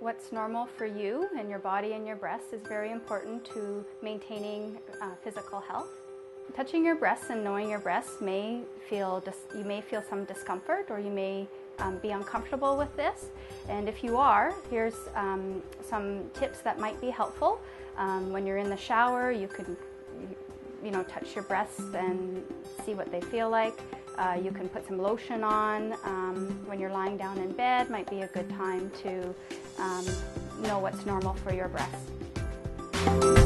what's normal for you and your body and your breasts is very important to maintaining uh, physical health. Touching your breasts and knowing your breasts may feel you may feel some discomfort or you may um, be uncomfortable with this. And if you are, here's um, some tips that might be helpful. Um, when you're in the shower, you can you know touch your breasts and see what they feel like. Uh, you can put some lotion on um, when you're lying down in bed. Might be a good time to um, know what's normal for your breasts.